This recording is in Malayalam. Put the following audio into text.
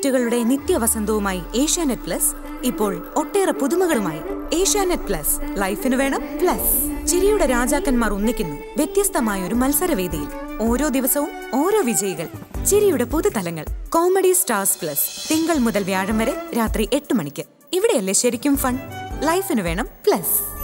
ഹിറ്റുകളുടെ നിത്യവസന്തവുമായി ഏഷ്യാനെറ്റ് പ്ലസ് ഇപ്പോൾ ഒട്ടേറെ പുതുമകളുമായി ഏഷ്യാനെറ്റ് പ്ലസ്. ലൈഫിന് വേണം പ്ലസ്. ചിരിയുടെ രാജാക്കന്മാർ ഒന്നിക്കുന്നു വ്യത്യസ്തമായ ഒരു മത്സരവേദിയിൽ. ഓരോ ദിവസവും ഓരോ വിജയികൾ. ചിരിയുടെ പുതുതലങ്ങൾ കോമഡി സ്റ്റാർസ് പ്ലസ്. തിങ്കൾ മുതൽ വ്യാഴം വരെ രാത്രി എട്ട് മണിക്ക്. ഇവിടെയല്ലേ ശരിക്കും ഫൺ? ലൈഫിന് വേണം പ്ലസ്.